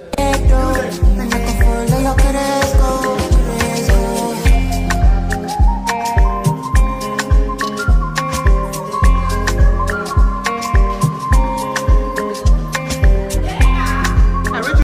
Yeah.